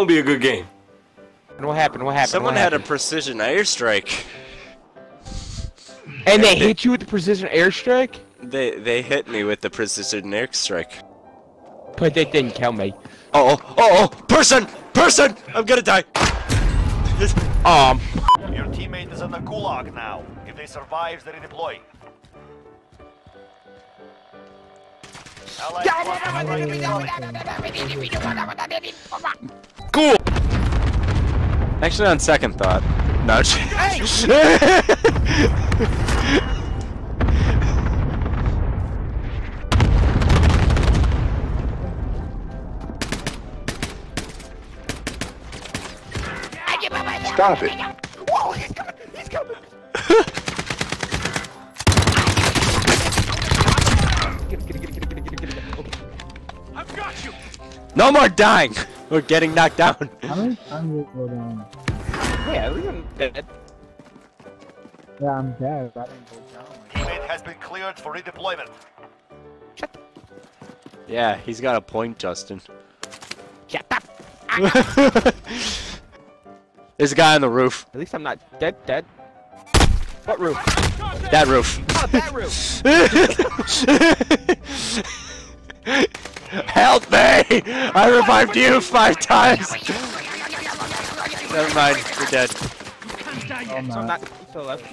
This is gonna be a good game. And what happened? What happened? Someone what had a precision airstrike. And they hit you with the precision airstrike? They they hit me with the precision airstrike. But they didn't kill me. Oh oh oh! oh, Person! Person! I'm gonna die. Um, Your teammate is in the gulag now. If they survive, they redeploy. Allied Cool. Actually, on second thought, no. Stop it. no more dying. We're getting knocked down. How many times will it go down? yeah, at least I'm dead. Yeah, I'm dead. I didn't go down. teammate has been cleared for redeployment. Yeah, he's got a point, Justin. Shut up. There's a guy on the roof. At least I'm not dead, dead. What roof? That roof. Oh, that roof. Help me! I revived you five times. Never mind, you're dead. Oh, So no. not still left.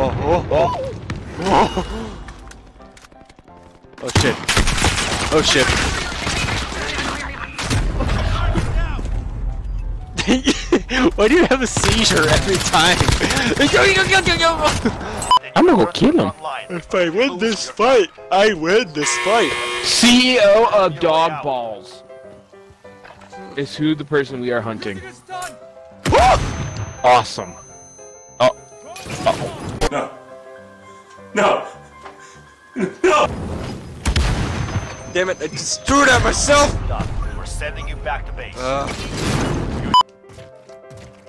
Oh, oh, oh. Oh, oh shit. Oh shit. Why do you have a seizure every time? I'm gonna go kill him. if I win this fight, I win this fight. CEO of Dog Balls is who the person we are hunting. awesome. Oh. Uh No. No. No. Damn it, I just threw it at myself! Done. We're sending you back to base. Uh,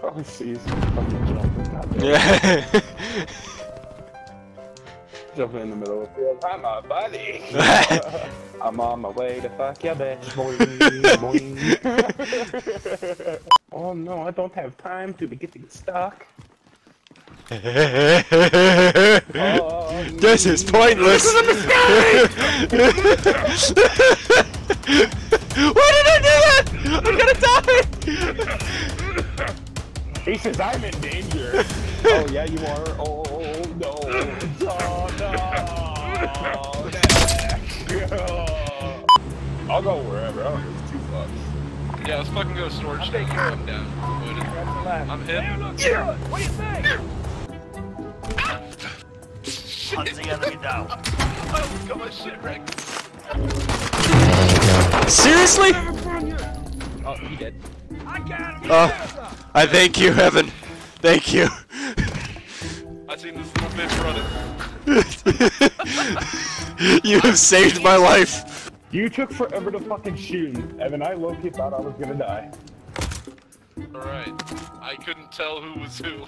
Oh, jeez. Fucking yeah. Jumping in the middle of the field. Hi, my buddy. I'm on my way to fuck your bitch. Boing, boing. oh no, I don't have time to be getting stuck. Oh, this is pointless! Why did I do that? I'm gonna die! He says I'm in danger. oh yeah, you are. Oh, oh I'll go wherever. I don't give two fucks. Yeah, let's fucking go to storage tank and come down. I'm hit. Hunt the enemy down. Oh, got my shit wrecked. Seriously? Oh, he did. i got Oh, I thank you, Evan. Thank you. I seen this little bitch running. you have saved my life. You took forever to fucking shoot, Evan. I low-key thought I was gonna die. Alright. I couldn't tell who was who.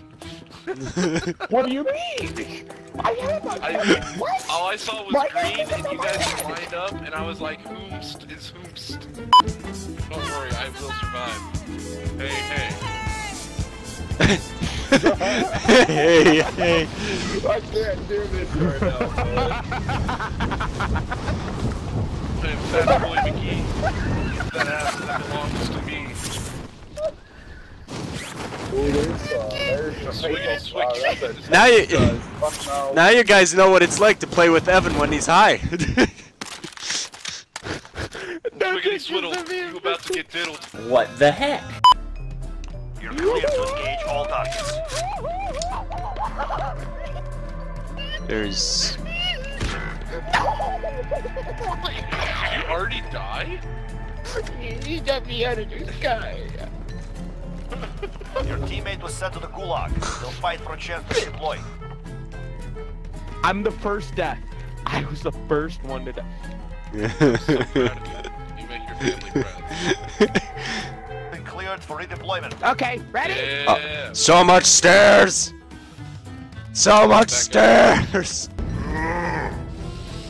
What do you mean? I have a I, what? all I saw was Why green and you guys back? were lined up and I was like, whomst is whomst. Don't worry, I will survive. Hey, hey. hey, hey. I can't do this right now. I Fat Boy McGee. That ass that belongs to me. Ooh, there's, uh, there's the Swing fatal- swing that's a- Now you, does. Now you guys know what it's like to play with Evan when he's high. Swiggity swiddle, you about to get diddled. What the heck? You're cleared to engage all targets. There's. You already died? Your teammate was sent to the gulag. They'll fight for a chance to deploy. I'm the first death. I was the first one to die. Proud of you. You make your family proud. Been cleared for redeployment. Okay, ready? Yeah. Oh, so much stairs! So much stairs!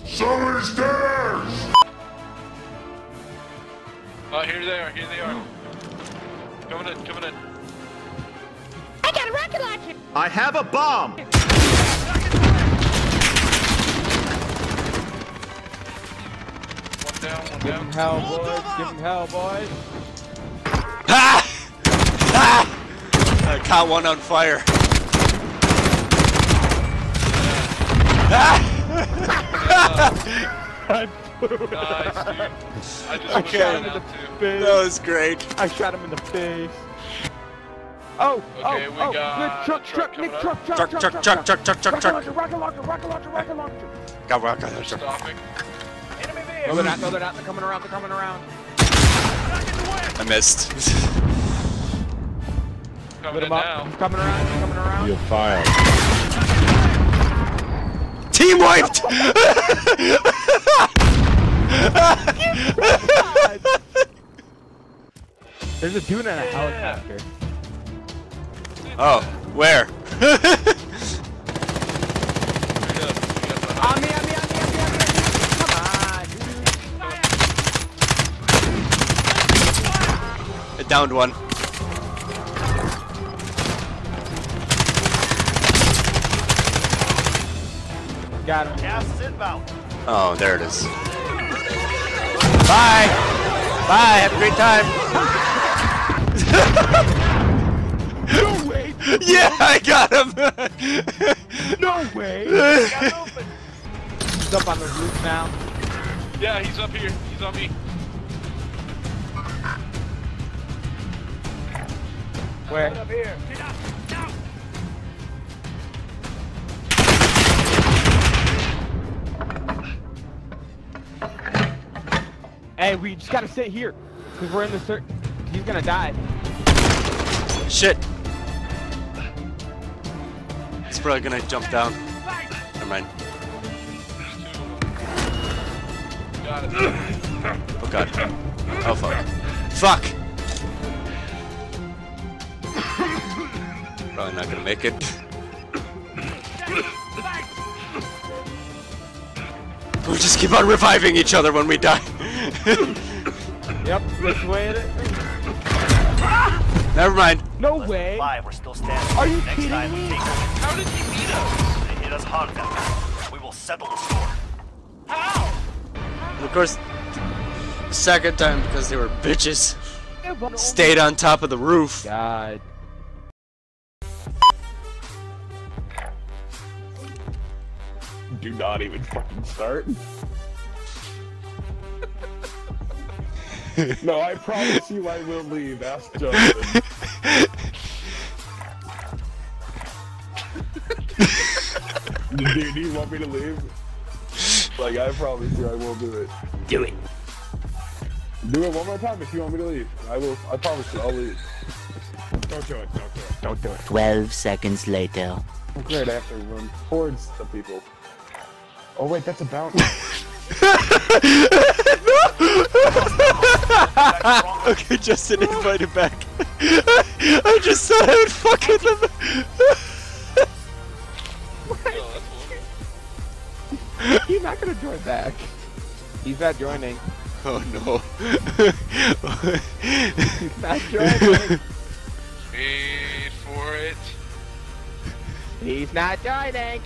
So many stairs! Oh, here they are. Here they are. Coming in. Coming in. I got a rocket launcher! I have a bomb! One down. One Give him hell, boys. Give him hell, boys. I caught one on fire. Nice. I just Okay. shot him out too. That was great. I shot him in the face. Oh, oh Okay, oh, we oh, got Nick, truck, truck truck, Nick, coming truck, truck, Truck, truck, truck, truck, truck, truck, Rocket truck. launcher, rocket launcher, rocket launcher, rocket launcher. Got rock on They're the truck. stopping. No, they're not, no, they're not. They're coming around, they're coming around. I missed. Coming Put him up. now. He's coming around, he's coming around. You're fired. Team wiped! There's a dude in a helicopter. oh, where? Straight up. We got the On me, on me, on me, on me, on me, on me. Come on, dude. I downed one. Got him. Gas is inbound. Oh, there it is. Bye! Bye, have a great time! No way, yeah, I got him! no way. He's up on the roof now. Yeah, he's up here. He's on me. Where? Hey, we just gotta sit here. Cause we're in the cir- He's gonna die. Shit. He's probably gonna jump down. Never mind. Oh god. Oh fuck. Fuck! Probably not gonna make it. We just keep on reviving each other when we die. Yep, this way it is. Never mind. No way. Five, we're still standing. Are you Next kidding time, me? take them. How did he beat us? They hit us hard that time. We will settle the score. And of course, the second time because they were bitches. Stayed on top of the roof. God. Do not even fucking start. no, I promise you I will leave. Ask Justin. Dude, do you want me to leave? Like, I promise you I will do it. Do it. Do it one more time if you want me to leave. I will. I promise you I'll leave. Don't do it. Don't do it. Don't do it. 12 seconds later. Oh, great, I have to run towards the people. Oh wait, that's a bounty. okay, Justin invited back. I just thought I would fuck with him. That's one. He's not gonna join back. He's not joining. oh no. He's not joining. Wait for it. He's not joining.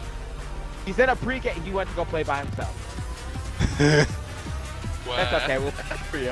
He's in a pre-game. He went to go play by himself. That's okay. We'll for you.